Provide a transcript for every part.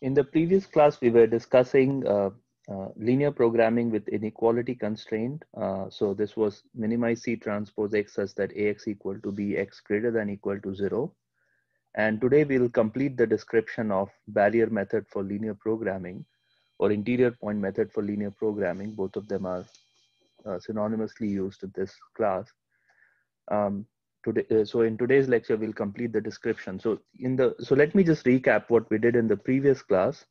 In the previous class, we were discussing uh, uh, linear programming with inequality constraint. Uh, so this was minimize C transpose X such that AX equal to BX greater than equal to zero. And today we'll complete the description of barrier method for linear programming or interior point method for linear programming. Both of them are uh, synonymously used in this class. Um, today, uh, so in today's lecture, we'll complete the description. So in the, so let me just recap what we did in the previous class.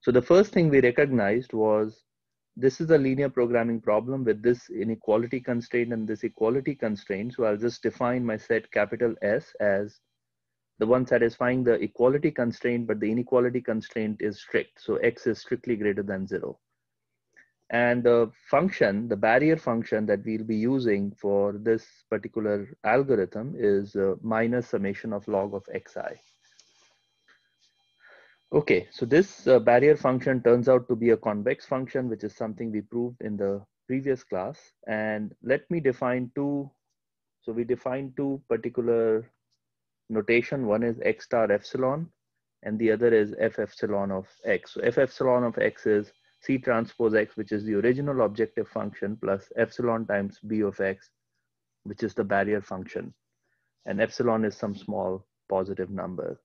So the first thing we recognized was this is a linear programming problem with this inequality constraint and this equality constraint. So I'll just define my set capital S as the one satisfying the equality constraint, but the inequality constraint is strict. So X is strictly greater than zero. And the function, the barrier function that we'll be using for this particular algorithm is uh, minus summation of log of xi. Okay, so this uh, barrier function turns out to be a convex function, which is something we proved in the previous class. And let me define two. So we define two particular notation. One is x star epsilon, and the other is f epsilon of x. So f epsilon of x is C transpose X, which is the original objective function, plus epsilon times B of X, which is the barrier function. And epsilon is some small positive number.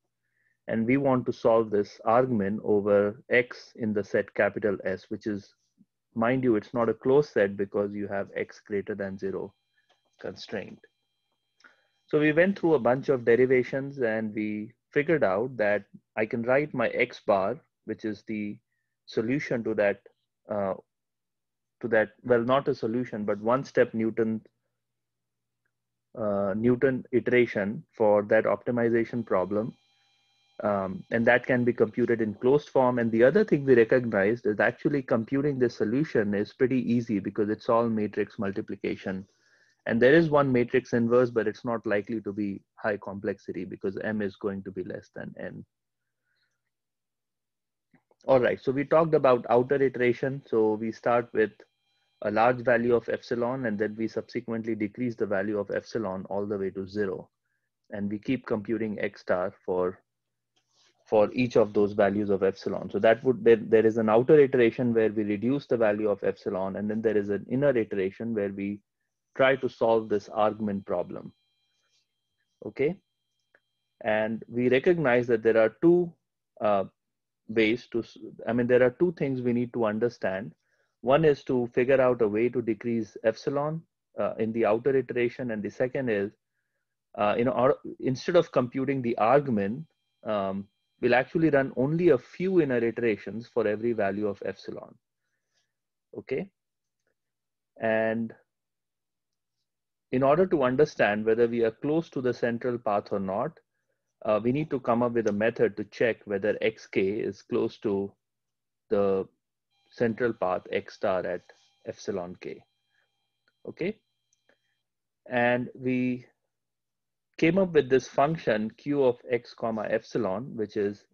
And we want to solve this argmin over X in the set capital S, which is, mind you, it's not a closed set because you have X greater than zero constraint. So we went through a bunch of derivations and we figured out that I can write my X bar, which is the solution to that uh, to that well not a solution but one step newton uh, newton iteration for that optimization problem um, and that can be computed in closed form. And the other thing we recognized is actually computing the solution is pretty easy because it's all matrix multiplication. And there is one matrix inverse but it's not likely to be high complexity because m is going to be less than n all right, so we talked about outer iteration. So we start with a large value of epsilon and then we subsequently decrease the value of epsilon all the way to zero. And we keep computing x star for, for each of those values of epsilon. So that would, there, there is an outer iteration where we reduce the value of epsilon and then there is an inner iteration where we try to solve this argmin problem. Okay. And we recognize that there are two uh, ways to, I mean, there are two things we need to understand. One is to figure out a way to decrease epsilon uh, in the outer iteration. And the second is, uh, you know, our, instead of computing the argmin, um, we'll actually run only a few inner iterations for every value of epsilon. Okay. And in order to understand whether we are close to the central path or not, uh, we need to come up with a method to check whether xk is close to the central path x star at epsilon k. Okay. And we came up with this function q of x comma epsilon, which is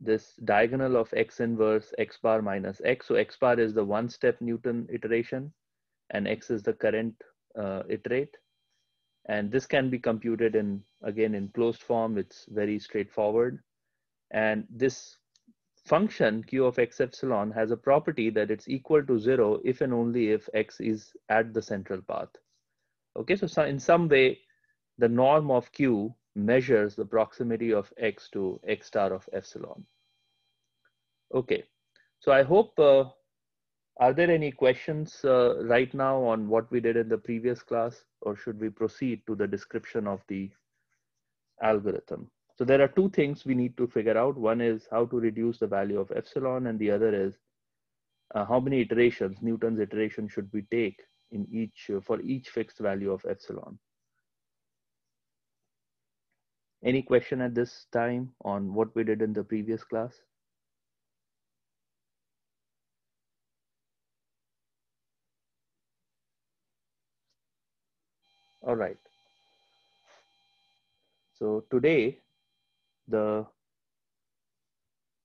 this diagonal of x inverse x bar minus x. So x bar is the one step Newton iteration and x is the current uh, iterate. And this can be computed in, again, in closed form. It's very straightforward. And this function q of x epsilon has a property that it's equal to zero if and only if x is at the central path. Okay, so in some way, the norm of q measures the proximity of x to x star of epsilon. Okay, so I hope uh, are there any questions uh, right now on what we did in the previous class, or should we proceed to the description of the algorithm? So there are two things we need to figure out. One is how to reduce the value of epsilon, and the other is uh, how many iterations, Newton's iteration should we take in each uh, for each fixed value of epsilon. Any question at this time on what we did in the previous class? All right. So today, the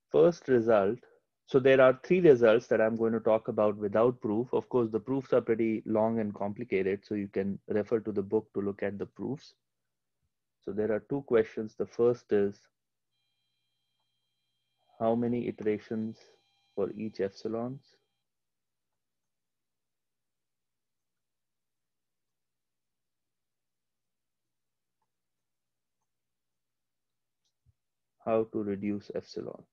first result, so there are three results that I'm going to talk about without proof. Of course, the proofs are pretty long and complicated, so you can refer to the book to look at the proofs. So there are two questions. The first is, how many iterations for each epsilons? How to reduce epsilon.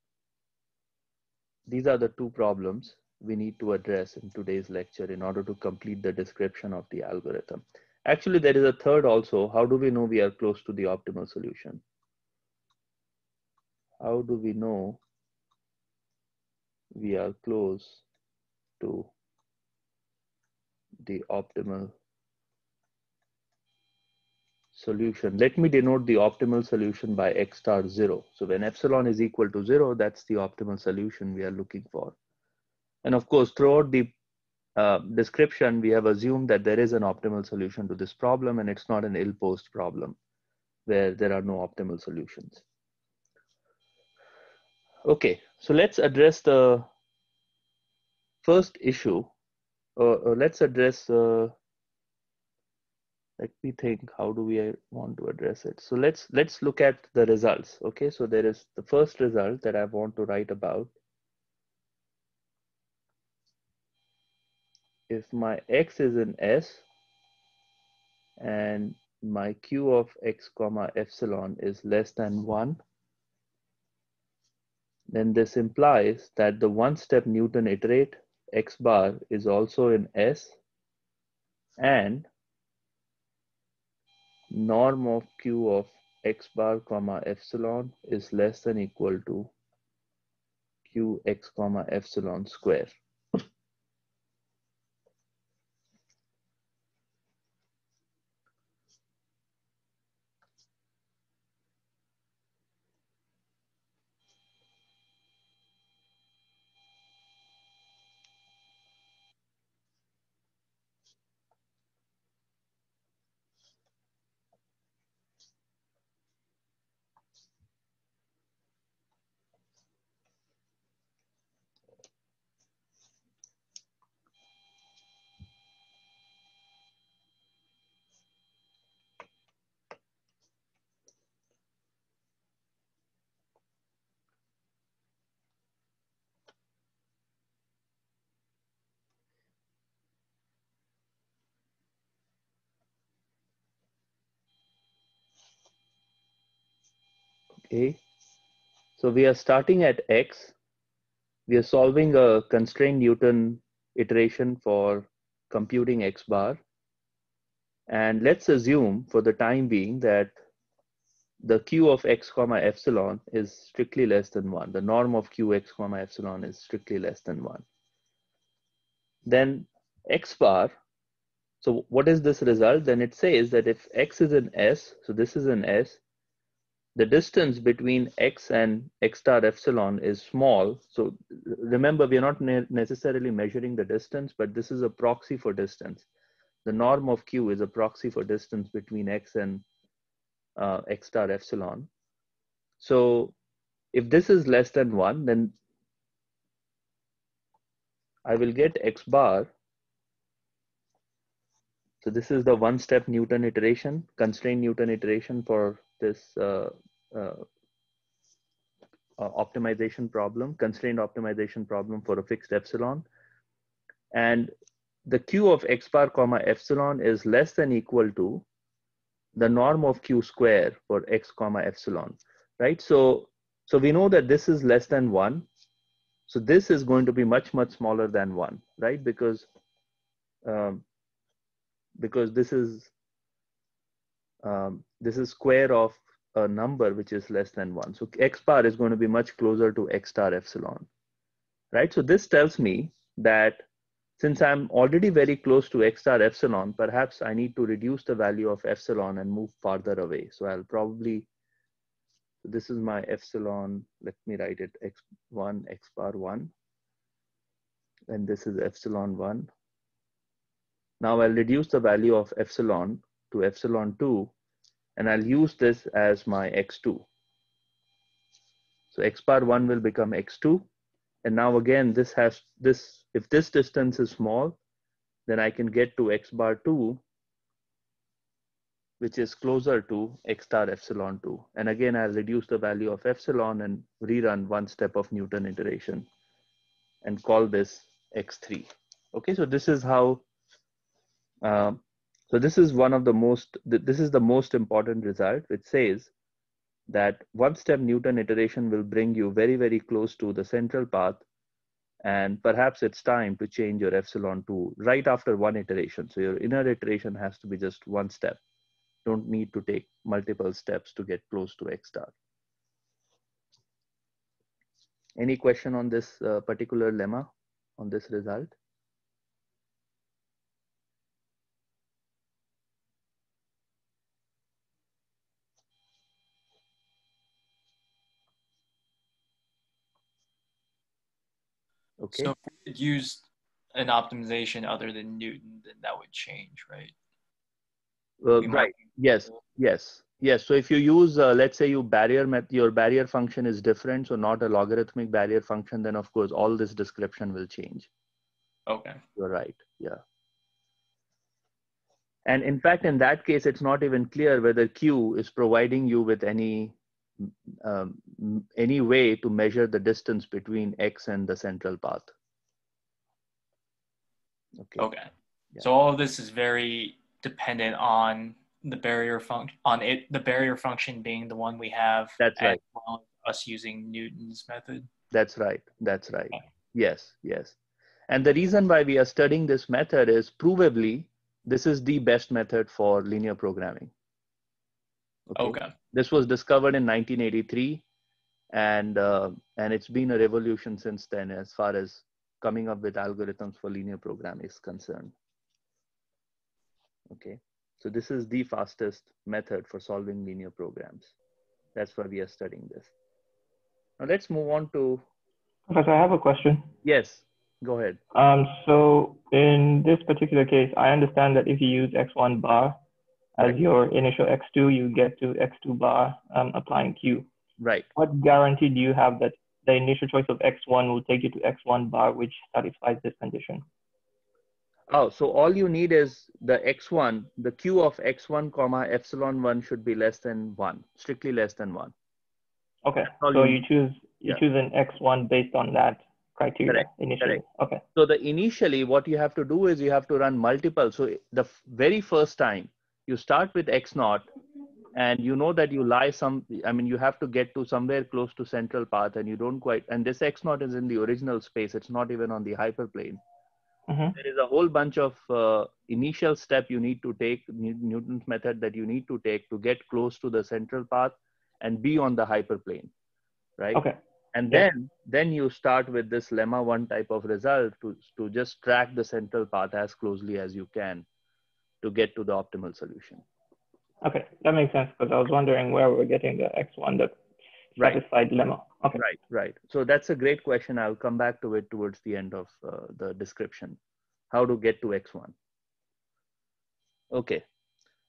These are the two problems we need to address in today's lecture in order to complete the description of the algorithm. Actually, there is a third also. How do we know we are close to the optimal solution? How do we know we are close to the optimal solution. Let me denote the optimal solution by x star zero. So when epsilon is equal to zero, that's the optimal solution we are looking for. And of course, throughout the uh, description, we have assumed that there is an optimal solution to this problem and it's not an ill-posed problem where there are no optimal solutions. Okay, so let's address the first issue. Uh, let's address, uh, let me think, how do we uh, want to address it? So let's, let's look at the results. Okay, so there is the first result that I want to write about. If my x is in S and my q of x comma epsilon is less than one, then this implies that the one-step Newton iterate x bar is also in S and norm of q of x bar comma epsilon is less than equal to q x comma epsilon square. Okay, so we are starting at x. We are solving a constrained Newton iteration for computing x bar. And let's assume for the time being that the q of x comma epsilon is strictly less than one. The norm of q x comma epsilon is strictly less than one. Then x bar, so what is this result? Then it says that if x is in S, so this is in S, the distance between x and x star epsilon is small. So remember, we are not ne necessarily measuring the distance, but this is a proxy for distance. The norm of q is a proxy for distance between x and uh, x star epsilon. So if this is less than one, then I will get x bar. So this is the one step Newton iteration, constrained Newton iteration for this uh, uh, optimization problem, constrained optimization problem for a fixed epsilon. And the q of x bar comma epsilon is less than equal to the norm of q square for x comma epsilon, right? So, so we know that this is less than one. So this is going to be much, much smaller than one, right? Because, um, because this is, um, this is square of a number which is less than one. So x bar is going to be much closer to x star epsilon, right? So this tells me that since I'm already very close to x star epsilon, perhaps I need to reduce the value of epsilon and move farther away. So I'll probably, this is my epsilon, let me write it x1, x bar 1. And this is epsilon 1. Now I'll reduce the value of epsilon to epsilon 2 and I'll use this as my x2. So x bar 1 will become x2. And now again, this has this, if this distance is small, then I can get to x bar 2 which is closer to x star epsilon 2. And again, I'll reduce the value of epsilon and rerun one step of Newton iteration and call this x3. Okay, so this is how, uh, so this is one of the most, this is the most important result, which says that one step Newton iteration will bring you very, very close to the central path. And perhaps it's time to change your epsilon to right after one iteration. So your inner iteration has to be just one step. Don't need to take multiple steps to get close to X star. Any question on this uh, particular lemma, on this result? Okay. So if we use an optimization other than Newton, then that would change, right? Uh, right. Yes. Yes. Yes. So if you use, uh, let's say, you barrier met your barrier function is different, so not a logarithmic barrier function, then of course all this description will change. Okay. You're right. Yeah. And in fact, in that case, it's not even clear whether Q is providing you with any um, any way to measure the distance between X and the central path. Okay. Okay. Yeah. So all of this is very dependent on the barrier function on it the barrier function being the one we have that's right well us using newton's method that's right that's right okay. yes yes and the reason why we are studying this method is provably this is the best method for linear programming okay, okay. this was discovered in 1983 and uh, and it's been a revolution since then as far as coming up with algorithms for linear programming is concerned okay so this is the fastest method for solving linear programs. That's why we are studying this. Now let's move on to. Professor, I have a question. Yes, go ahead. Um, so in this particular case, I understand that if you use x1 bar as your initial x2, you get to x2 bar um, applying q. Right. What guarantee do you have that the initial choice of x1 will take you to x1 bar, which satisfies this condition? Oh, so all you need is the x1, the q of x1 comma epsilon 1 should be less than 1, strictly less than 1. Okay, so you, you choose you yeah. choose an x1 based on that criteria Correct. initially. Correct. Okay. So the initially what you have to do is you have to run multiple. So the very first time you start with x naught and you know that you lie some i mean you have to get to somewhere close to central path and you don't quite and this x naught is in the original space it's not even on the hyperplane Mm-hmm. There is a whole bunch of uh, initial step you need to take, Newton's method that you need to take to get close to the central path and be on the hyperplane, right? Okay. And yeah. then then you start with this lemma one type of result to to just track the central path as closely as you can to get to the optimal solution. Okay, that makes sense because I was wondering where we're getting the x1 that satisfied right. lemma. Okay. Right, right. So that's a great question. I'll come back to it towards the end of uh, the description. How to get to X1. Okay.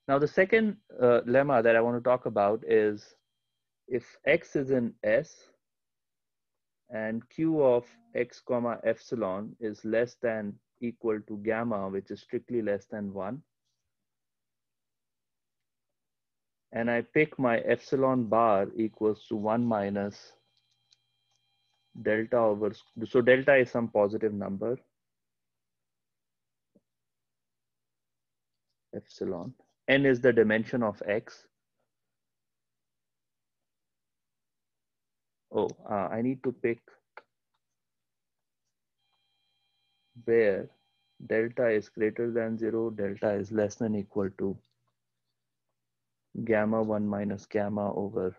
Now the second uh, lemma that I want to talk about is if X is in S and Q of X comma epsilon is less than equal to gamma, which is strictly less than one, and I pick my epsilon bar equals to 1 minus delta over, so delta is some positive number, epsilon. n is the dimension of x. Oh, uh, I need to pick where delta is greater than zero, delta is less than equal to gamma 1 minus gamma over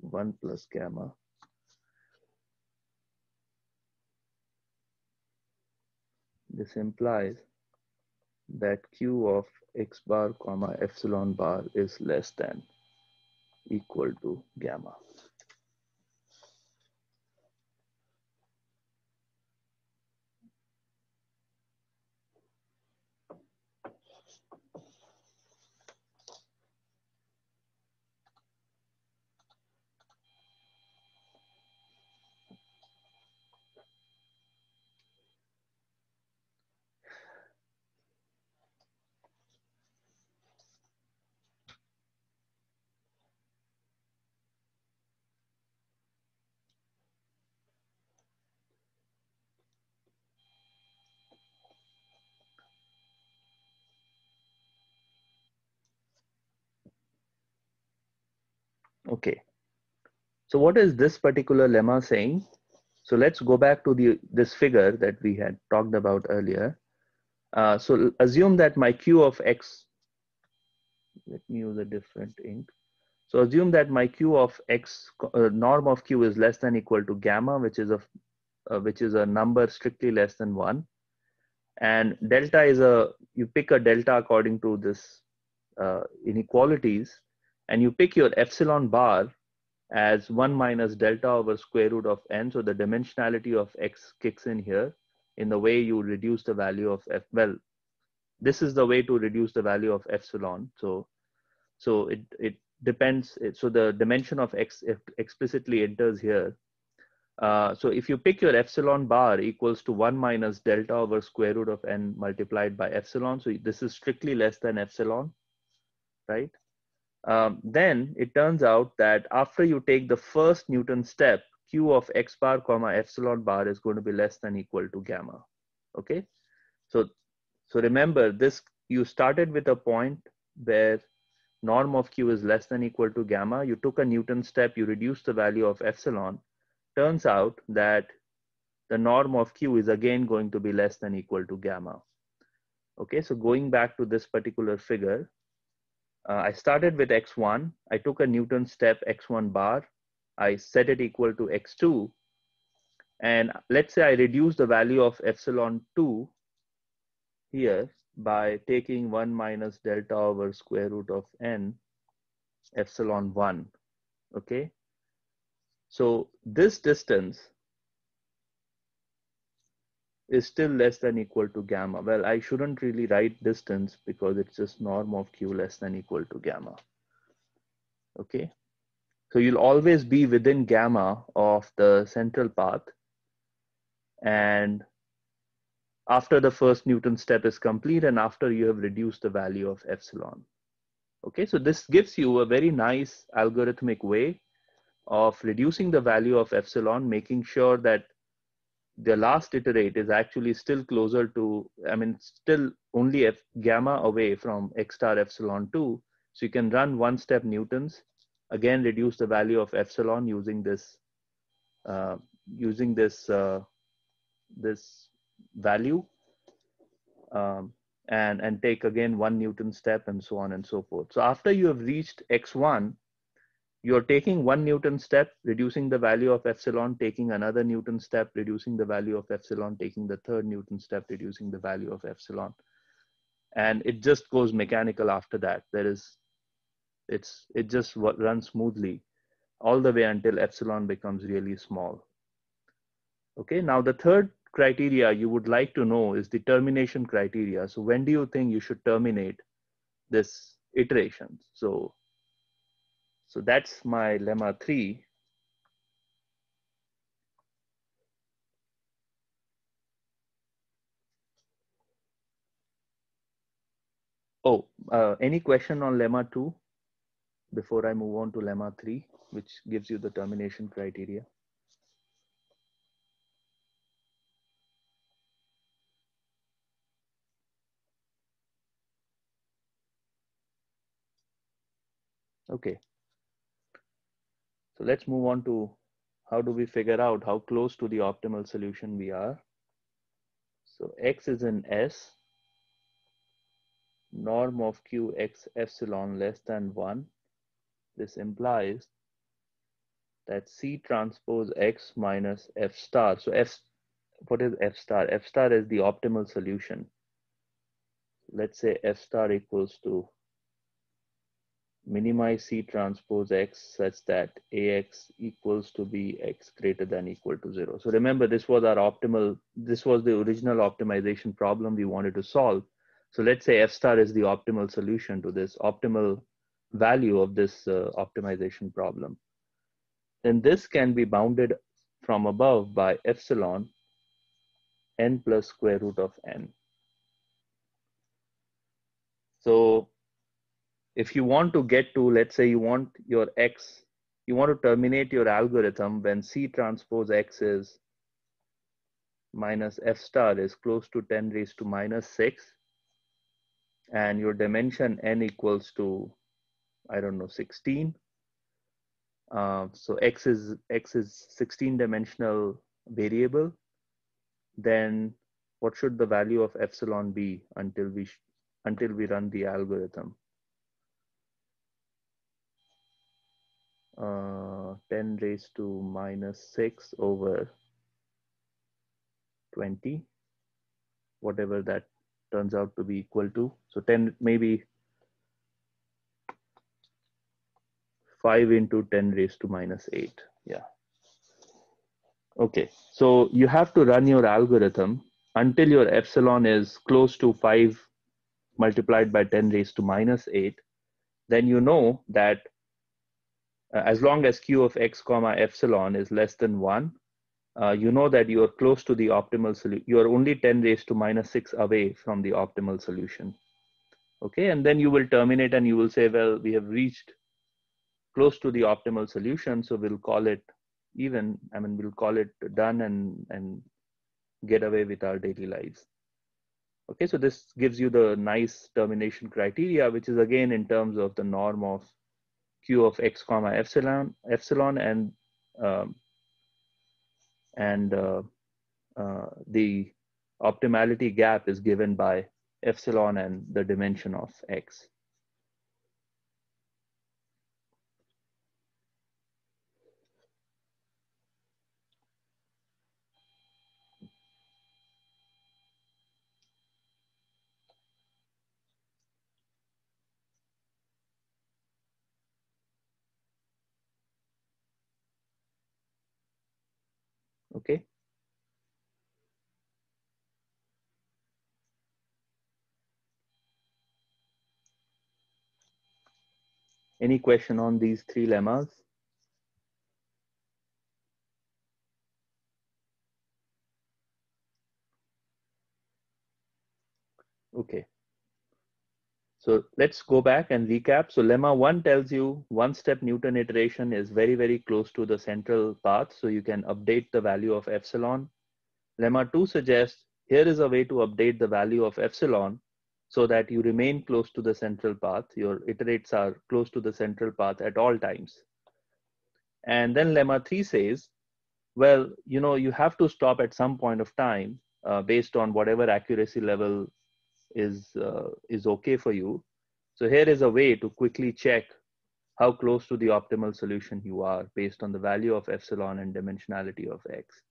1 plus gamma. This implies that q of x bar comma epsilon bar is less than equal to gamma. Okay. So what is this particular lemma saying? So let's go back to the this figure that we had talked about earlier. Uh, so assume that my q of x, let me use a different ink. So assume that my q of x, uh, norm of q is less than equal to gamma, which is a, uh, which is a number strictly less than one. And delta is a, you pick a delta according to this uh, inequalities, and you pick your epsilon bar as 1 minus delta over square root of n. So the dimensionality of x kicks in here in the way you reduce the value of f. Well, this is the way to reduce the value of epsilon. So, so it, it depends. So the dimension of x explicitly enters here. Uh, so if you pick your epsilon bar equals to 1 minus delta over square root of n multiplied by epsilon. So this is strictly less than epsilon, right? Um, then it turns out that after you take the first Newton step, q of x bar comma epsilon bar is going to be less than equal to gamma. Okay, so so remember this. You started with a point where norm of q is less than equal to gamma. You took a Newton step. You reduced the value of epsilon. Turns out that the norm of q is again going to be less than equal to gamma. Okay, so going back to this particular figure, uh, I started with x1. I took a Newton step x1 bar. I set it equal to x2. And let's say I reduce the value of epsilon 2 here by taking 1 minus delta over square root of n epsilon 1. Okay. So this distance is still less than equal to gamma. Well, I shouldn't really write distance because it's just norm of q less than equal to gamma. Okay, so you'll always be within gamma of the central path. And after the first Newton step is complete and after you have reduced the value of epsilon. Okay, so this gives you a very nice algorithmic way of reducing the value of epsilon, making sure that the last iterate is actually still closer to, I mean, still only F gamma away from x star epsilon 2. So you can run one step Newtons, again, reduce the value of epsilon using this, uh, using this, uh, this value, um, and, and take again one Newton step and so on and so forth. So after you have reached x1, you're taking one Newton step, reducing the value of epsilon, taking another Newton step, reducing the value of epsilon, taking the third Newton step, reducing the value of epsilon. And it just goes mechanical after that. There is, it's, it just runs smoothly all the way until epsilon becomes really small. Okay, now the third criteria you would like to know is the termination criteria. So when do you think you should terminate this iteration? So so that's my lemma three. Oh, uh, any question on lemma two before I move on to lemma three, which gives you the termination criteria? Okay. So let's move on to how do we figure out how close to the optimal solution we are. So x is in S, norm of q x epsilon less than 1. This implies that C transpose x minus f star. So f, what is f star? f star is the optimal solution. Let's say f star equals to minimize C transpose X such that AX equals to be X greater than equal to zero. So remember, this was our optimal, this was the original optimization problem we wanted to solve. So let's say F star is the optimal solution to this optimal value of this uh, optimization problem. Then this can be bounded from above by epsilon n plus square root of n. So if you want to get to, let's say you want your X, you want to terminate your algorithm when C transpose X is minus F star is close to 10 raised to minus six, and your dimension N equals to, I don't know, 16, uh, so x is x is 16 dimensional variable, then what should the value of epsilon be until we until we run the algorithm? Uh, 10 raised to minus 6 over 20, whatever that turns out to be equal to. So 10, maybe 5 into 10 raised to minus 8. Yeah. Okay, so you have to run your algorithm until your epsilon is close to 5 multiplied by 10 raised to minus 8. Then you know that uh, as long as q of x comma epsilon is less than 1, uh, you know that you are close to the optimal solution. You are only 10 raised to minus 6 away from the optimal solution. Okay, and then you will terminate and you will say, well, we have reached close to the optimal solution, so we'll call it even. I mean, we'll call it done and, and get away with our daily lives. Okay, so this gives you the nice termination criteria, which is again in terms of the norm of q of x comma epsilon, epsilon and um, and uh, uh, the optimality gap is given by epsilon and the dimension of x. Okay. Any question on these three lemmas? Okay. So let's go back and recap. So lemma one tells you one step Newton iteration is very, very close to the central path. So you can update the value of epsilon. Lemma two suggests here is a way to update the value of epsilon so that you remain close to the central path. Your iterates are close to the central path at all times. And then lemma three says, well, you know, you have to stop at some point of time uh, based on whatever accuracy level is uh, is okay for you so here is a way to quickly check how close to the optimal solution you are based on the value of epsilon and dimensionality of x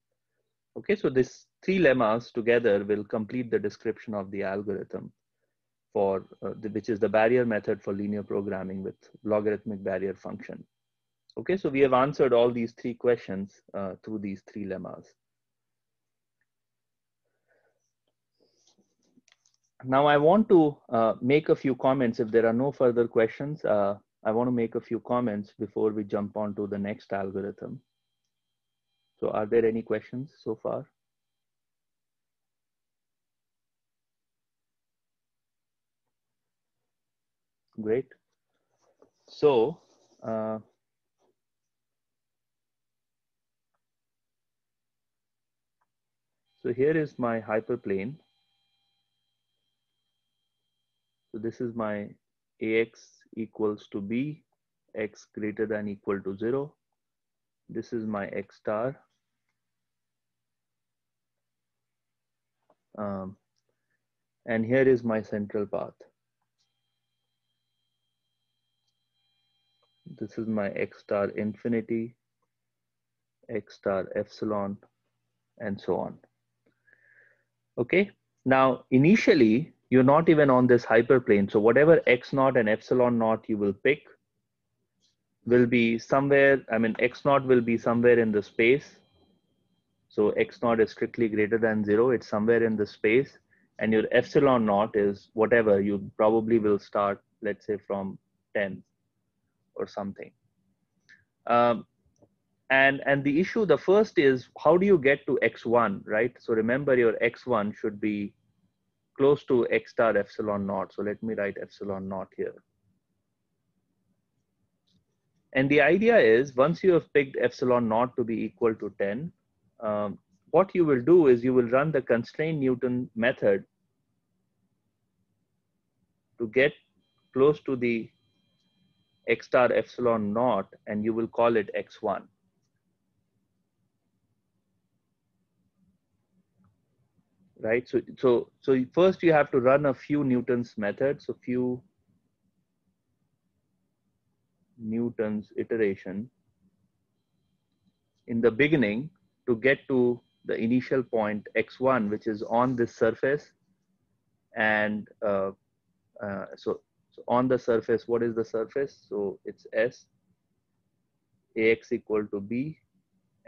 okay so these three lemmas together will complete the description of the algorithm for uh, the, which is the barrier method for linear programming with logarithmic barrier function okay so we have answered all these three questions uh, through these three lemmas now I want to uh, make a few comments. If there are no further questions, uh, I want to make a few comments before we jump on to the next algorithm. So are there any questions so far? Great. So, uh, so here is my hyperplane so this is my AX equals to B, X greater than equal to zero. This is my X star. Um, and here is my central path. This is my X star infinity, X star epsilon, and so on. Okay, now initially you're not even on this hyperplane. So whatever x naught and epsilon naught you will pick will be somewhere, I mean, x naught will be somewhere in the space. So x naught is strictly greater than zero. It's somewhere in the space. And your epsilon naught is whatever you probably will start, let's say from 10 or something. Um, and, and the issue, the first is how do you get to x1, right? So remember your x1 should be close to x star epsilon naught. So let me write epsilon naught here. And the idea is once you have picked epsilon naught to be equal to 10, um, what you will do is you will run the constraint Newton method to get close to the x star epsilon naught and you will call it x1. Right, so, so, so first you have to run a few Newton's methods, a few Newton's iteration in the beginning to get to the initial point x1, which is on this surface. And uh, uh, so so on the surface, what is the surface? So it's S, AX equal to B,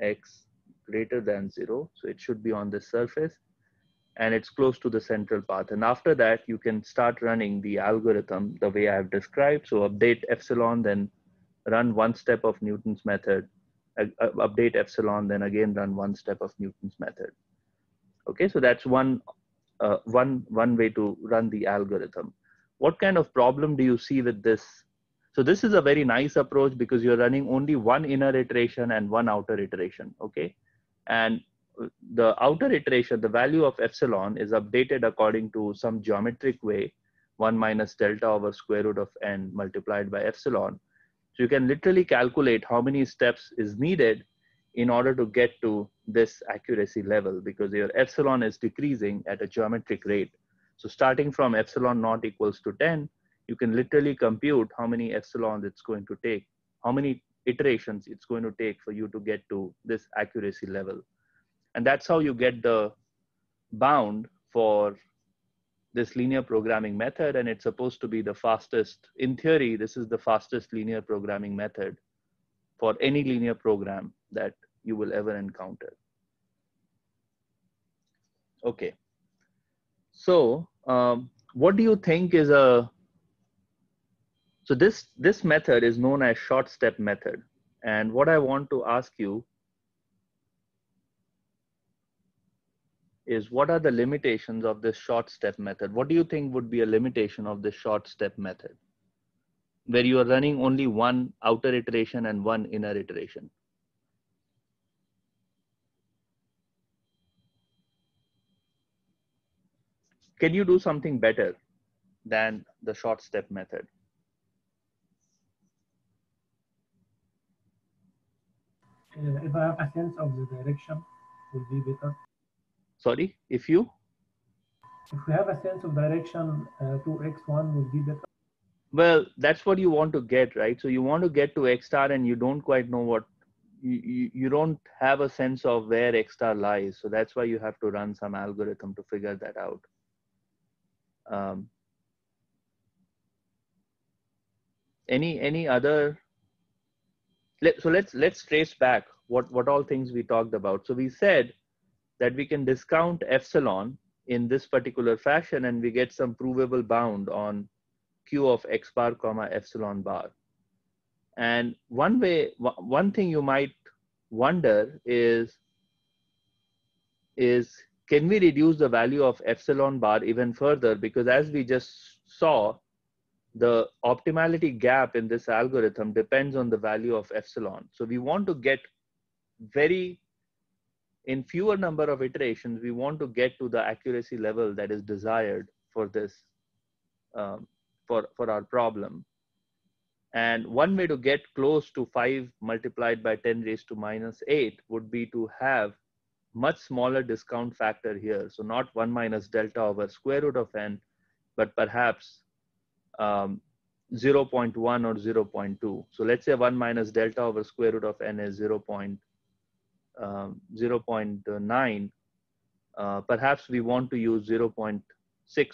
X greater than zero. So it should be on the surface and it's close to the central path. And after that, you can start running the algorithm the way I've described. So update epsilon, then run one step of Newton's method, uh, update epsilon, then again run one step of Newton's method. Okay, so that's one, uh, one, one way to run the algorithm what kind of problem do you see with this? So this is a very nice approach because you're running only one inner iteration and one outer iteration, okay? And the outer iteration, the value of epsilon is updated according to some geometric way, one minus delta over square root of n multiplied by epsilon. So you can literally calculate how many steps is needed in order to get to this accuracy level because your epsilon is decreasing at a geometric rate. So starting from epsilon naught equals to 10, you can literally compute how many epsilon it's going to take, how many iterations it's going to take for you to get to this accuracy level. And that's how you get the bound for this linear programming method. And it's supposed to be the fastest, in theory, this is the fastest linear programming method for any linear program that you will ever encounter. Okay. So um, what do you think is a so this this method is known as short step method. And what i want to ask you is what are the limitations of this short step method? What do you think would be a limitation of the short step method? Where you are running only one outer iteration and one inner iteration Can you do something better than the short step method? Uh, if I have a sense of the direction, will be better. Sorry, if you? If we have a sense of direction, uh, to x1 will be better. Well, that's what you want to get, right? So you want to get to x star and you don't quite know what, you, you, you don't have a sense of where x star lies. So that's why you have to run some algorithm to figure that out. Um, any any other? Let, so let's let's trace back what what all things we talked about. So we said that we can discount epsilon in this particular fashion, and we get some provable bound on q of x bar comma epsilon bar. And one way, one thing you might wonder is is can we reduce the value of epsilon bar even further? Because as we just saw, the optimality gap in this algorithm depends on the value of epsilon. So we want to get very, in fewer number of iterations, we want to get to the accuracy level that is desired for this, um, for, for our problem. And one way to get close to 5 multiplied by 10 raised to minus 8 would be to have much smaller discount factor here. So not 1 minus delta over square root of n, but perhaps um, 0.1 or 0.2. So let's say 1 minus delta over square root of n is 0. Um, 0.9. Uh, perhaps we want to use 0.6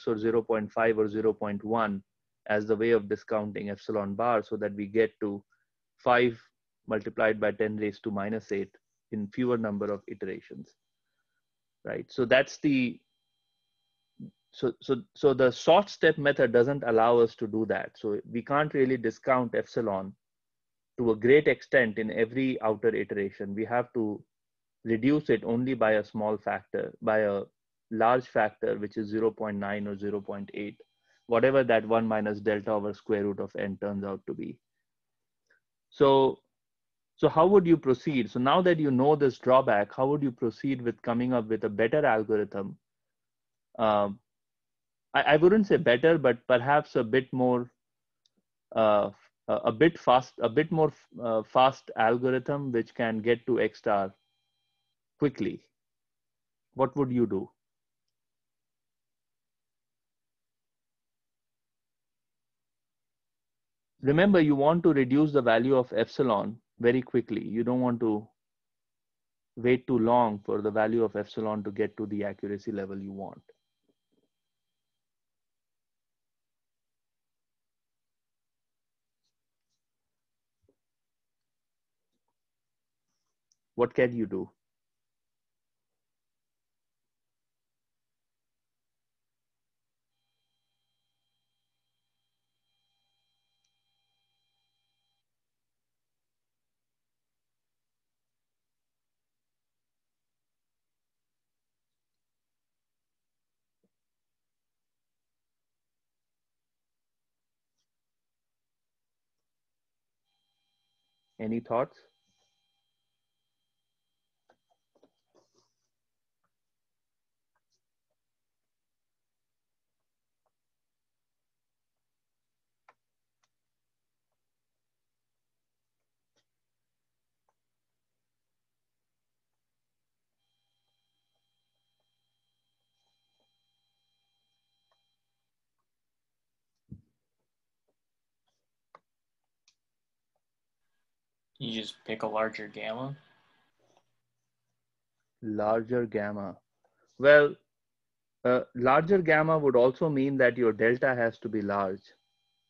or 0.5 or 0.1 as the way of discounting epsilon bar so that we get to 5 multiplied by 10 raised to minus 8 in fewer number of iterations right? So that's the so so so the short step method doesn't allow us to do that. So we can't really discount epsilon to a great extent in every outer iteration. We have to reduce it only by a small factor by a large factor which is 0.9 or 0.8 whatever that 1 minus delta over square root of n turns out to be. So so how would you proceed? So now that you know this drawback, how would you proceed with coming up with a better algorithm? Um, I, I, wouldn't say better, but perhaps a bit more uh, uh, a bit fast, a bit more uh, fast algorithm which can get to X star quickly, what would you do? Remember, you want to reduce the value of epsilon very quickly. You don't want to wait too long for the value of epsilon to get to the accuracy level you want. What can you do? Any thoughts? You just pick a larger gamma? Larger gamma. Well, uh, larger gamma would also mean that your delta has to be large.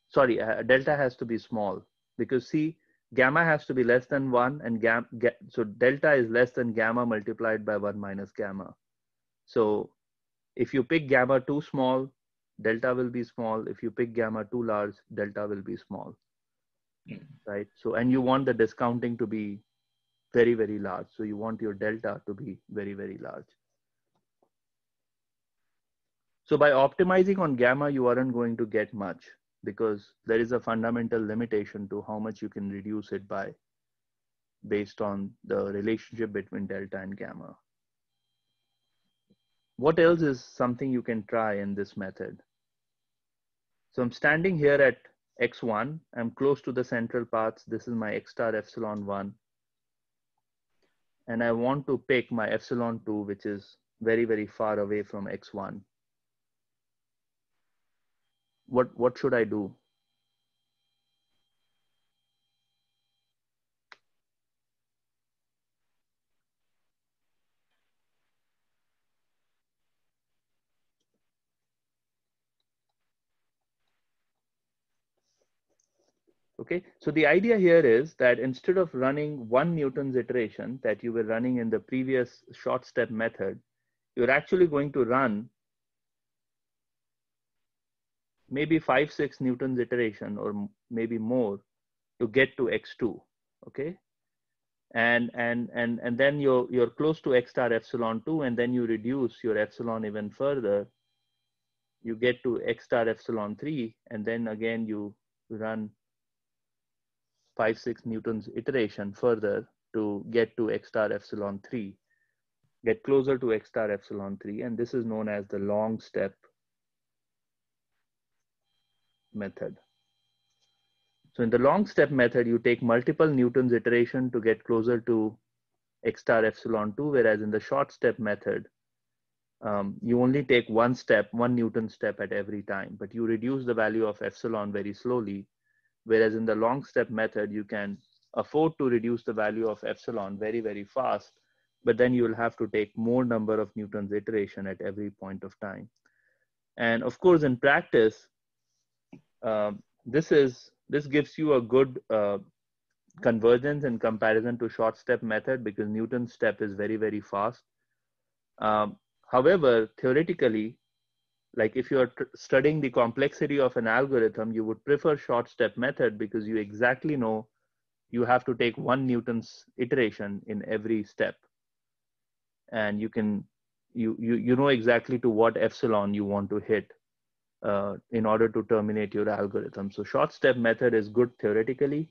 Sorry, uh, delta has to be small because see, gamma has to be less than one and gamma, ga so delta is less than gamma multiplied by one minus gamma. So if you pick gamma too small, delta will be small. If you pick gamma too large, delta will be small. Mm. Right. So, and you want the discounting to be very, very large. So you want your delta to be very, very large. So by optimizing on gamma, you aren't going to get much because there is a fundamental limitation to how much you can reduce it by based on the relationship between delta and gamma. What else is something you can try in this method? So I'm standing here at x1. I'm close to the central paths. This is my x star epsilon 1. And I want to pick my epsilon 2, which is very, very far away from x1. What, what should I do? Okay, so the idea here is that instead of running one Newton's iteration that you were running in the previous short step method, you're actually going to run maybe five, six Newton's iteration or maybe more to get to X2, okay? And, and, and, and then you're, you're close to X star epsilon 2 and then you reduce your epsilon even further. You get to X star epsilon 3 and then again you run 5, 6 Newton's iteration further to get to x star epsilon 3, get closer to x star epsilon 3, and this is known as the long step method. So in the long step method, you take multiple Newton's iteration to get closer to x star epsilon 2, whereas in the short step method, um, you only take one step, one Newton step at every time, but you reduce the value of epsilon very slowly Whereas in the long step method, you can afford to reduce the value of epsilon very, very fast, but then you'll have to take more number of Newton's iteration at every point of time. And of course, in practice, uh, this is this gives you a good uh, convergence in comparison to short step method because Newton's step is very, very fast. Um, however, theoretically, like if you're studying the complexity of an algorithm, you would prefer short step method because you exactly know you have to take one Newton's iteration in every step. And you can, you, you, you know exactly to what epsilon you want to hit uh, in order to terminate your algorithm. So short step method is good theoretically,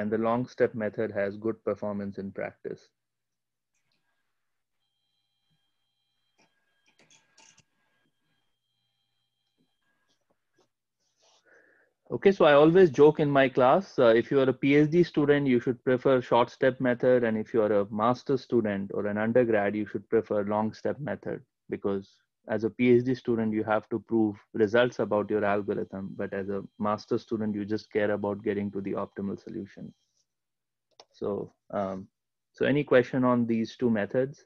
and the long step method has good performance in practice. Okay, so I always joke in my class, uh, if you are a PhD student, you should prefer short step method. And if you are a master student or an undergrad, you should prefer long step method because as a PhD student, you have to prove results about your algorithm. But as a master student, you just care about getting to the optimal solution. So, um, so any question on these two methods?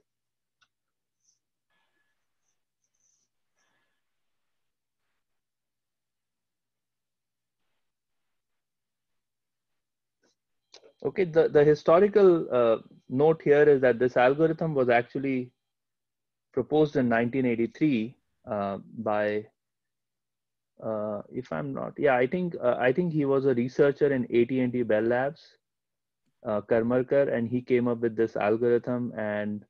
Okay, the, the historical uh, note here is that this algorithm was actually proposed in 1983 uh, by, uh, if I'm not, yeah, I think uh, I think he was a researcher in AT&T Bell Labs, uh, Karmarkar, and he came up with this algorithm, and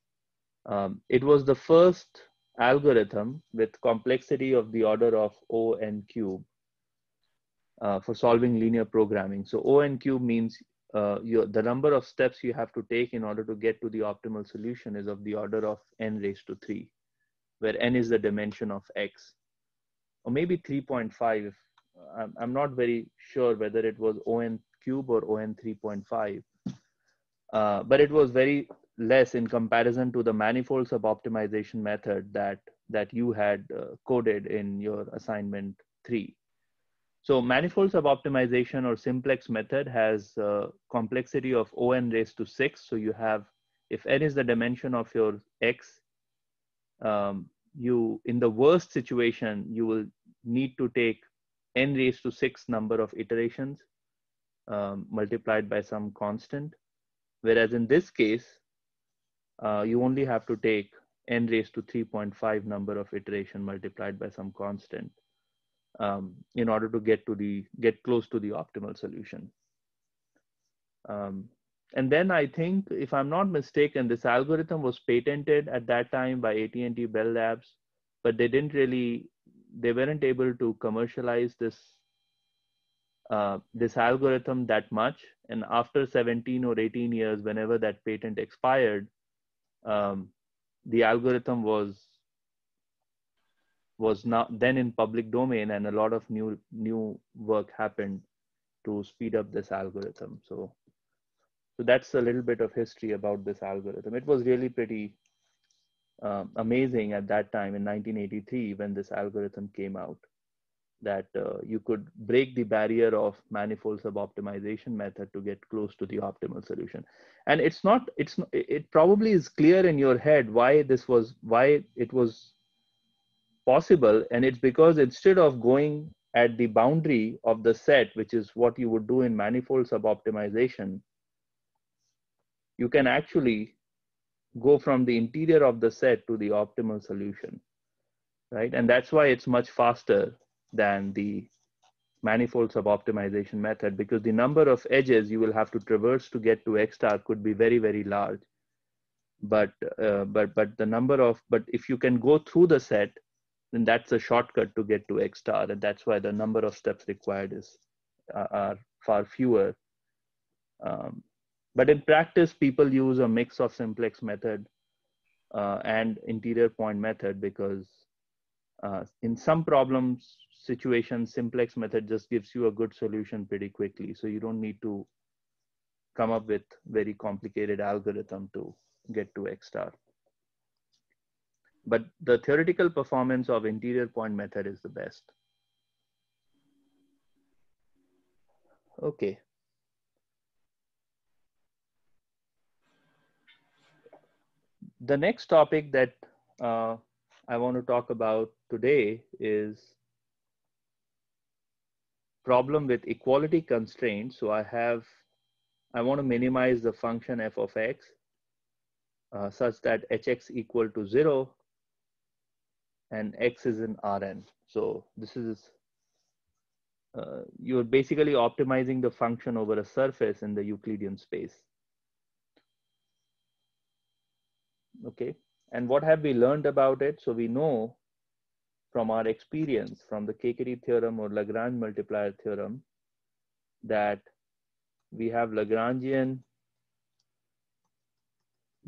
um, it was the first algorithm with complexity of the order of O n cube uh, for solving linear programming. So O n cube means uh, your, the number of steps you have to take in order to get to the optimal solution is of the order of n raised to 3, where n is the dimension of x, or maybe 3.5. I'm, I'm not very sure whether it was on cube or on 3.5, uh, but it was very less in comparison to the manifold suboptimization method that, that you had uh, coded in your assignment 3. So manifold suboptimization or simplex method has a complexity of on raised to six. So you have, if n is the dimension of your x, um, you, in the worst situation, you will need to take n raised to six number of iterations um, multiplied by some constant. Whereas in this case, uh, you only have to take n raised to 3.5 number of iteration multiplied by some constant um, in order to get to the get close to the optimal solution. Um, and then I think, if I'm not mistaken, this algorithm was patented at that time by AT&T Bell Labs, but they didn't really, they weren't able to commercialize this uh, this algorithm that much. And after 17 or 18 years, whenever that patent expired, um, the algorithm was was not then in public domain and a lot of new new work happened to speed up this algorithm. So so that's a little bit of history about this algorithm. It was really pretty um, amazing at that time in 1983 when this algorithm came out that uh, you could break the barrier of manifold suboptimization method to get close to the optimal solution. And it's not it's it probably is clear in your head why this was why it was possible and it's because instead of going at the boundary of the set which is what you would do in manifold suboptimization you can actually go from the interior of the set to the optimal solution right? And that's why it's much faster than the manifold suboptimization method because the number of edges you will have to traverse to get to x star could be very very large. But uh, but but the number of but if you can go through the set then that's a shortcut to get to X star. And that's why the number of steps required is uh, are far fewer. Um, but in practice, people use a mix of simplex method uh, and interior point method because uh, in some problems situations, simplex method just gives you a good solution pretty quickly. So you don't need to come up with very complicated algorithm to get to X star but the theoretical performance of interior point method is the best. Okay. The next topic that uh, I want to talk about today is problem with equality constraints. So I have, I want to minimize the function f of x uh, such that hx equal to zero and x is in Rn. So this is, uh, you're basically optimizing the function over a surface in the Euclidean space. Okay, and what have we learned about it? So we know from our experience from the KKT theorem or Lagrange multiplier theorem that we have Lagrangian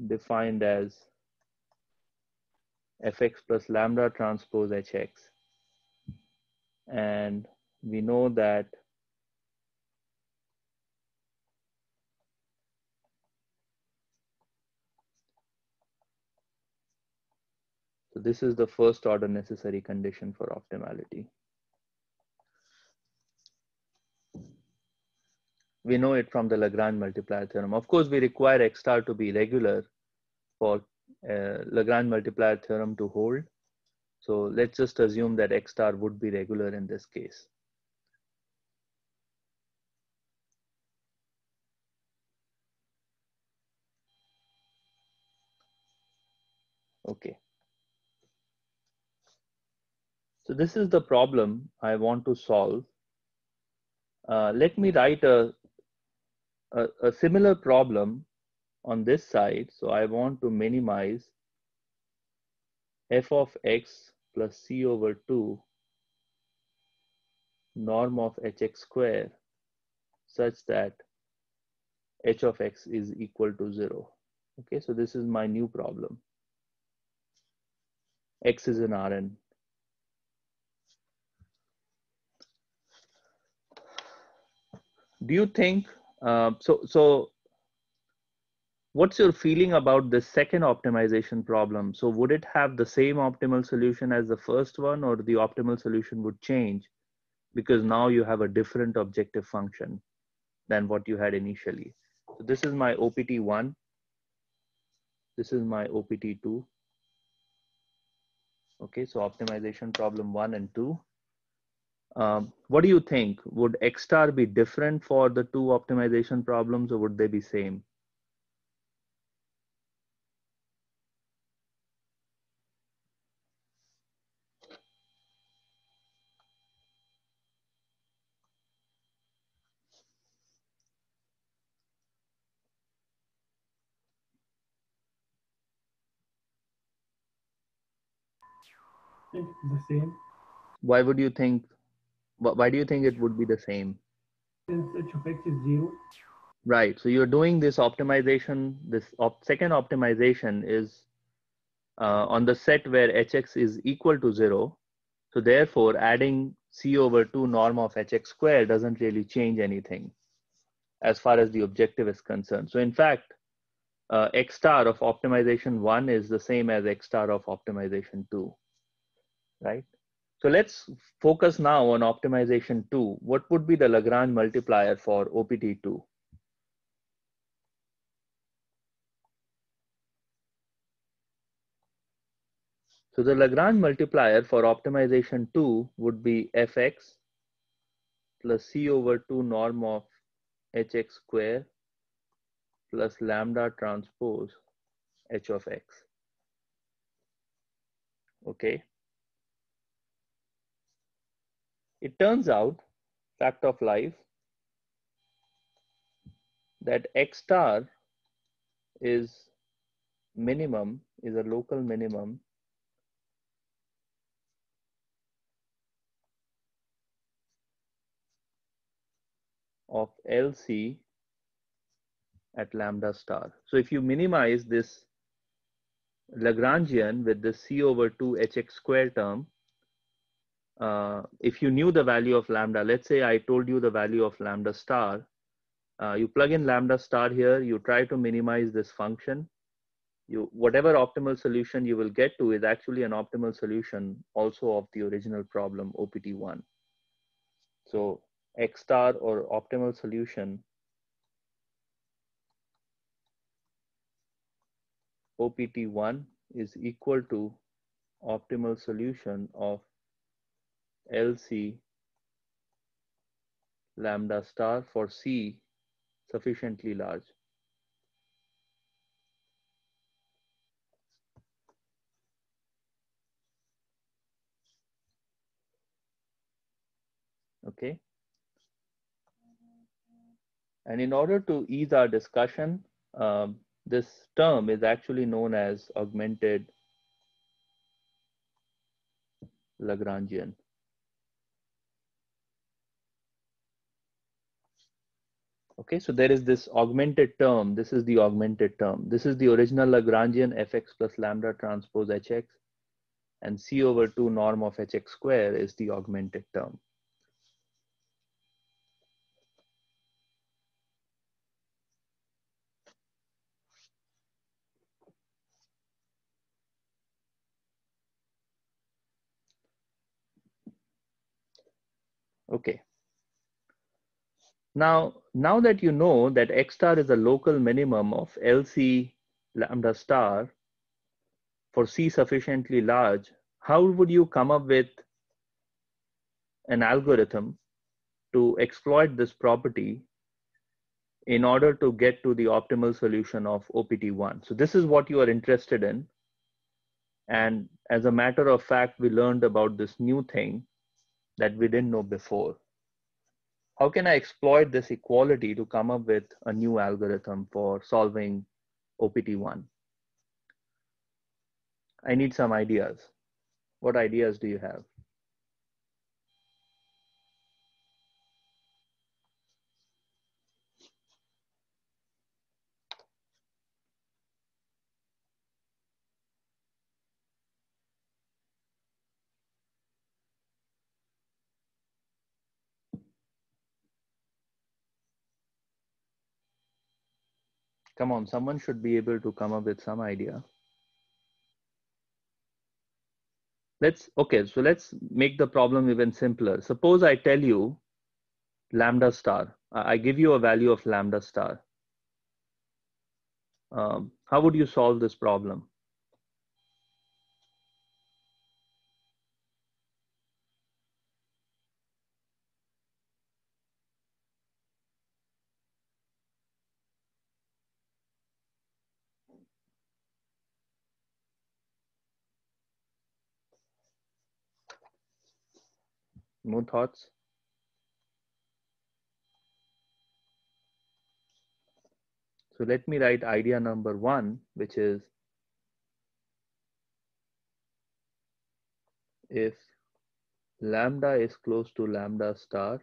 defined as fx plus lambda transpose hx. And we know that So this is the first order necessary condition for optimality. We know it from the Lagrange multiplier theorem. Of course, we require X star to be regular for uh, Lagrange multiplier theorem to hold. So let's just assume that X star would be regular in this case. Okay. So this is the problem I want to solve. Uh, let me write a, a, a similar problem on this side. So I want to minimize f of x plus c over 2 norm of hx square such that h of x is equal to 0. Okay, so this is my new problem. x is in Rn. do you think uh, so so what's your feeling about the second optimization problem? So would it have the same optimal solution as the first one or the optimal solution would change because now you have a different objective function than what you had initially? So this is my opt1 this is my opt2 okay so optimization problem 1 and 2 um, what do you think? Would X star be different for the two optimization problems or would they be same? Think the same. Why would you think why do you think it would be the same? Since h of x is zero. Right. So you're doing this optimization. This op second optimization is uh, on the set where hx is equal to zero. So therefore, adding c over 2 norm of hx square doesn't really change anything as far as the objective is concerned. So in fact, uh, x star of optimization 1 is the same as x star of optimization 2, right? So let's focus now on optimization 2. What would be the Lagrange multiplier for OPT2? So the Lagrange multiplier for optimization 2 would be fx plus c over 2 norm of hx square plus lambda transpose h of x. Okay. It turns out, fact of life, that x star is minimum, is a local minimum of LC at lambda star. So if you minimize this Lagrangian with the C over 2 HX square term, uh, if you knew the value of lambda, let's say I told you the value of lambda star, uh, you plug in lambda star here, you try to minimize this function. You, whatever optimal solution you will get to is actually an optimal solution also of the original problem OPT1. So X star or optimal solution OPT1 is equal to optimal solution of LC lambda star for C sufficiently large. Okay. And in order to ease our discussion, um, this term is actually known as augmented Lagrangian. Okay, so there is this augmented term. This is the augmented term. This is the original Lagrangian fx plus lambda transpose hx and c over 2 norm of hx square is the augmented term. Okay. Now, now that you know that x star is a local minimum of LC lambda star for C sufficiently large, how would you come up with an algorithm to exploit this property in order to get to the optimal solution of OPT1? So this is what you are interested in. And as a matter of fact, we learned about this new thing that we didn't know before. How can I exploit this equality to come up with a new algorithm for solving OPT1? I need some ideas. What ideas do you have? Come on, someone should be able to come up with some idea. Let's, okay, so let's make the problem even simpler. Suppose I tell you lambda star. I give you a value of lambda star. Um, how would you solve this problem? No thoughts? So let me write idea number one, which is if lambda is close to lambda star,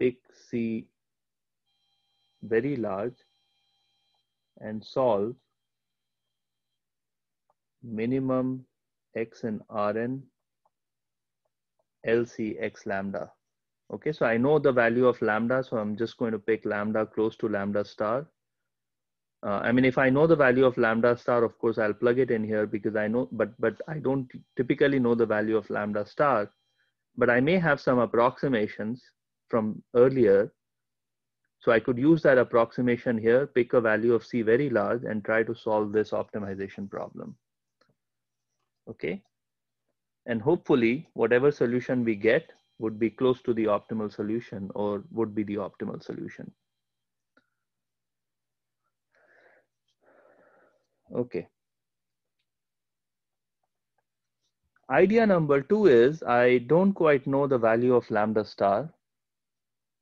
pick C very large and solve minimum x in Rn LC x lambda. Okay, so I know the value of lambda, so I'm just going to pick lambda close to lambda star. Uh, I mean, if I know the value of lambda star, of course, I'll plug it in here because I know, but, but I don't typically know the value of lambda star, but I may have some approximations from earlier. So I could use that approximation here, pick a value of C very large and try to solve this optimization problem. Okay, and hopefully whatever solution we get would be close to the optimal solution or would be the optimal solution. Okay. Idea number two is I don't quite know the value of lambda star.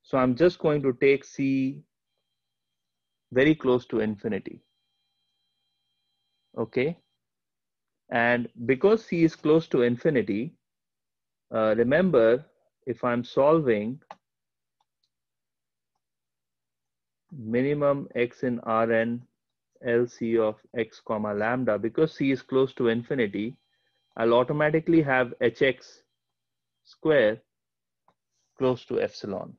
So I'm just going to take C very close to infinity. Okay. And because C is close to infinity, uh, remember if I'm solving minimum x in Rn LC of x comma lambda, because C is close to infinity, I'll automatically have hx square close to epsilon.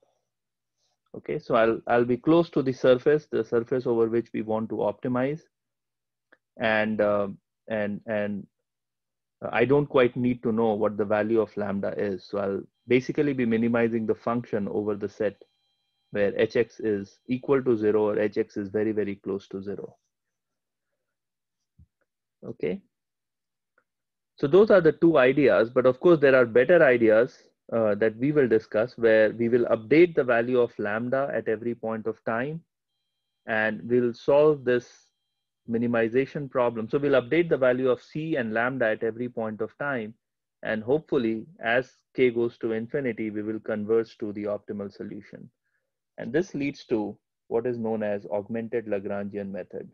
Okay, so I'll, I'll be close to the surface, the surface over which we want to optimize. And uh, and and I don't quite need to know what the value of lambda is. So I'll basically be minimizing the function over the set where hx is equal to zero or hx is very, very close to zero. Okay. So those are the two ideas, but of course there are better ideas uh, that we will discuss where we will update the value of lambda at every point of time and we'll solve this minimization problem. So we'll update the value of C and lambda at every point of time. And hopefully as K goes to infinity, we will converge to the optimal solution. And this leads to what is known as augmented Lagrangian method.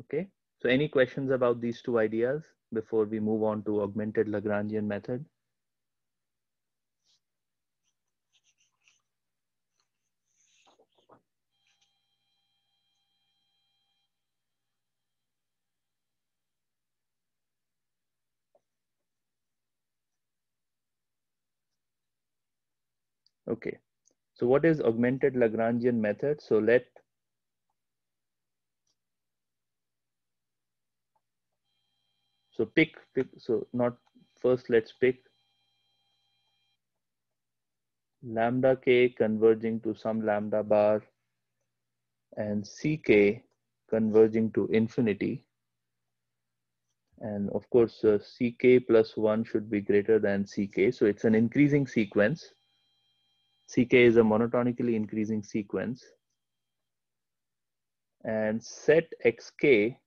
Okay, so any questions about these two ideas before we move on to augmented Lagrangian method? Okay, so what is augmented Lagrangian method? So let So pick, pick, so not first let's pick lambda k converging to some lambda bar and ck converging to infinity. And of course, uh, ck plus one should be greater than ck. So it's an increasing sequence. ck is a monotonically increasing sequence. And set xk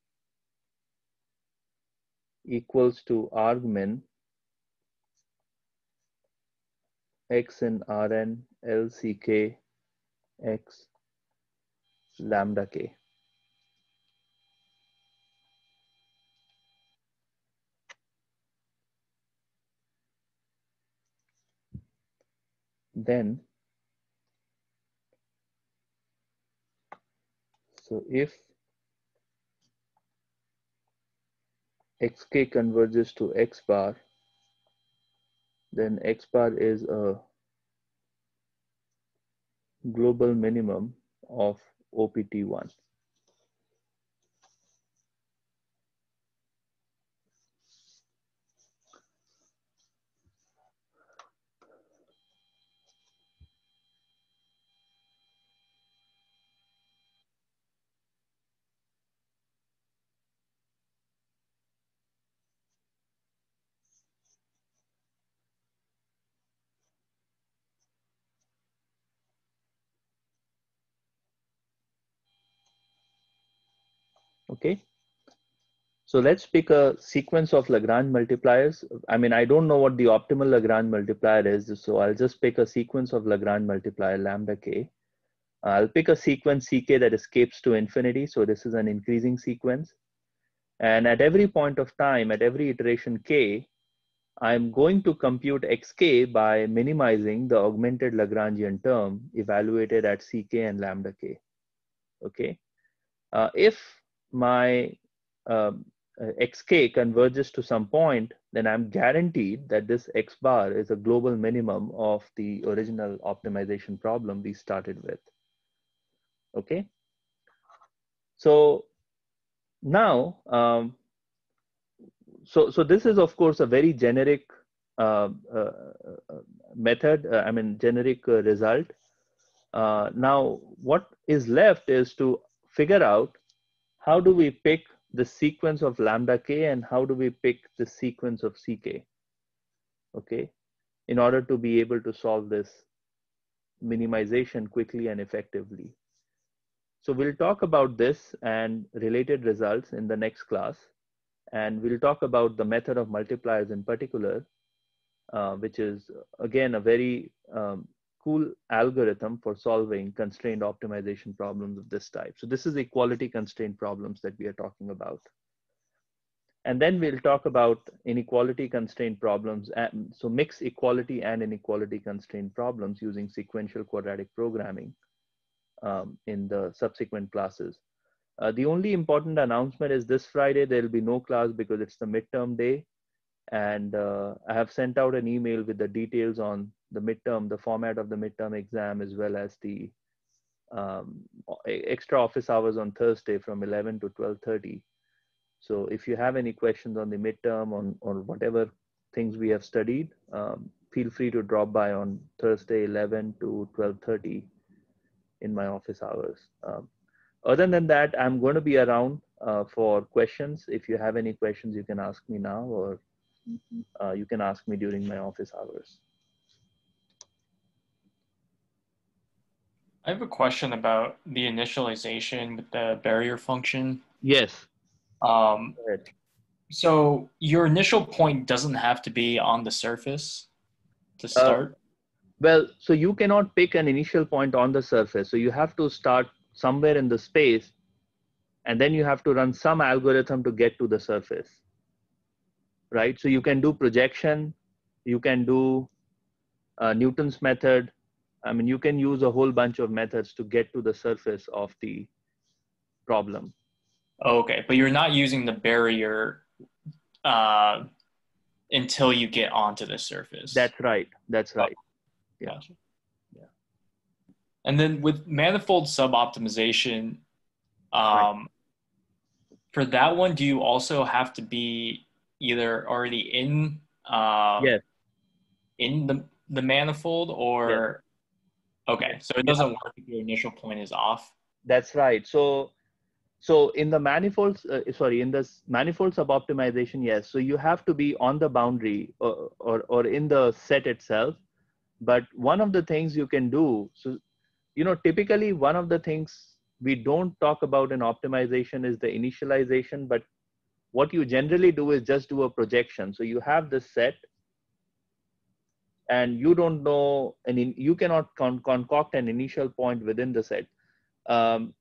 equals to argmin x in Rn LCK x lambda k. Then, so if xk converges to x bar, then x bar is a global minimum of OPT1. Okay. So let's pick a sequence of Lagrange multipliers. I mean, I don't know what the optimal Lagrange multiplier is, so I'll just pick a sequence of Lagrange multiplier lambda k. I'll pick a sequence ck that escapes to infinity. So this is an increasing sequence. And at every point of time, at every iteration k, I'm going to compute xk by minimizing the augmented Lagrangian term evaluated at ck and lambda k. Okay. Uh, if my uh, xk converges to some point, then I'm guaranteed that this x bar is a global minimum of the original optimization problem we started with. Okay. So now, um, so, so this is of course a very generic uh, uh, uh method, uh, I mean generic uh, result. now, what is left is to figure out how do we pick the sequence of lambda k and how do we pick the sequence of ck okay? In order to be able to solve this minimization quickly and effectively. So we'll talk about this and related results in the next class. And we'll talk about the method of multipliers in particular uh, which is again a very um, cool algorithm for solving constrained optimization problems of this type. So this is equality constraint problems that we are talking about. And then we'll talk about inequality constraint problems. And so mix equality and inequality constraint problems using sequential quadratic programming um, in the subsequent classes. Uh, the only important announcement is this Friday, there'll be no class because it's the midterm day. And uh, I have sent out an email with the details on the midterm, the format of the midterm exam, as well as the um, extra office hours on Thursday from 11 to 12:30. So if you have any questions on the midterm on or whatever things we have studied, um, feel free to drop by on Thursday 11 to 12:30 in my office hours. Um, other than that, I'm going to be around uh, for questions. If you have any questions, you can ask me now, or mm-hmm. uh, you can ask me during my office hours. I have a question about the initialization with the barrier function. Yes. Um, so your initial point doesn't have to be on the surface to uh, start? Uh, well, so you cannot pick an initial point on the surface. So you have to start somewhere in the space and then you have to run some algorithm to get to the surface right so you can do projection you can do uh, newton's method i mean you can use a whole bunch of methods to get to the surface of the problem okay but you're not using the barrier uh, until you get onto the surface that's right that's right yeah gotcha. yeah and then with manifold suboptimization um, right. for that one do you also have to be either already in uh, yes. in the the manifold or. Okay so it doesn't work if your initial point is off? That's right. So so in the manifolds uh, sorry in the manifold suboptimization yes. So you have to be on the boundary or, or or in the set itself. But one of the things you can do so you know typically one of the things we don't talk about in optimization is the initialization but what you generally do is just do a projection. So you have this set and you don't know, and in, you cannot con concoct an initial point within the set. Um,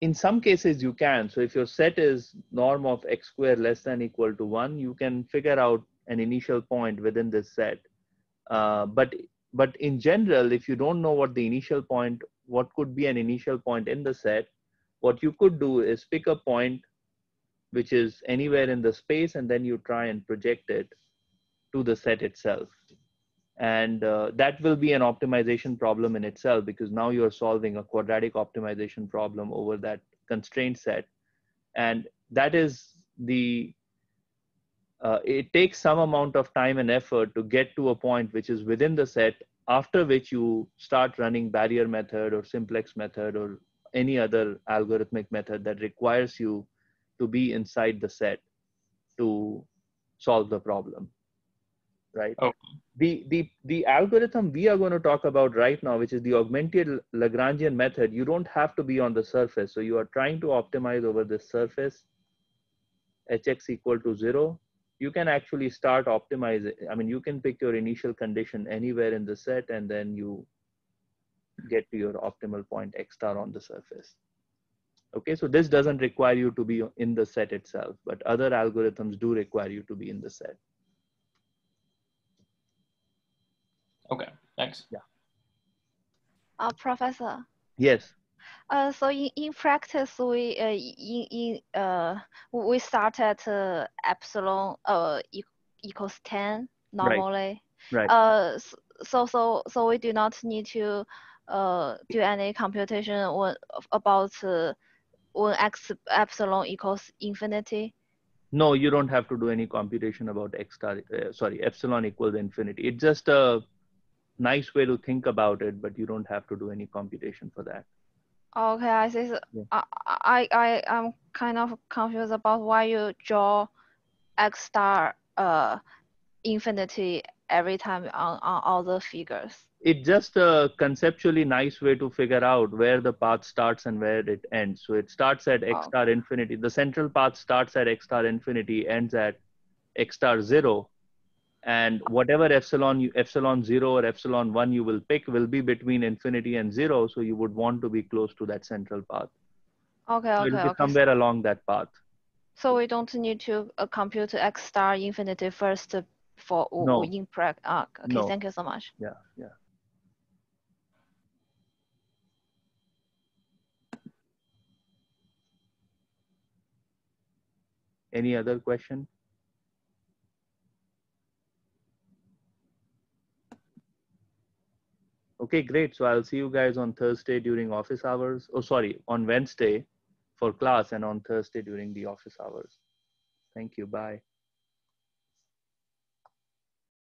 in some cases you can. So if your set is norm of x squared less than equal to one, you can figure out an initial point within this set. Uh, but but in general, if you don't know what the initial point, what could be an initial point in the set, what you could do is pick a point which is anywhere in the space, and then you try and project it to the set itself. And uh, that will be an optimization problem in itself because now you're solving a quadratic optimization problem over that constraint set. And that is the, uh, it takes some amount of time and effort to get to a point which is within the set, after which you start running barrier method or simplex method or any other algorithmic method that requires you to be inside the set to solve the problem right okay. the the the algorithm we are going to talk about right now which is the augmented lagrangian method you don't have to be on the surface so you are trying to optimize over the surface hx equal to 0 you can actually start optimizing i mean you can pick your initial condition anywhere in the set and then you get to your optimal point x star on the surface Okay, so this doesn't require you to be in the set itself, but other algorithms do require you to be in the set. Okay, thanks. Yeah. Uh, professor. Yes. Uh, so in, in practice, we uh, in, in uh, we start at uh, epsilon uh, equals 10 normally. Right. right. Uh, so so so we do not need to uh, do any computation when, about uh, when x epsilon equals infinity? No, you don't have to do any computation about x star, uh, sorry, epsilon equals infinity. It's just a nice way to think about it, but you don't have to do any computation for that. Okay, I see. Yeah. I, I, I, I'm kind of confused about why you draw x star uh, infinity every time on, on all the figures it's just a conceptually nice way to figure out where the path starts and where it ends. So it starts at x star infinity. The central path starts at x star infinity, ends at x star zero. And whatever epsilon you, epsilon zero or epsilon one you will pick will be between infinity and zero. So you would want to be close to that central path. Okay, okay, it'll be okay. somewhere along that path. So we don't need to uh, compute x star infinity first for no. in practice. Ah, okay, no. thank you so much. Yeah, yeah. Any other question? Okay, great. So I'll see you guys on Thursday during office hours. Oh, sorry, on Wednesday for class and on Thursday during the office hours. Thank you. Bye.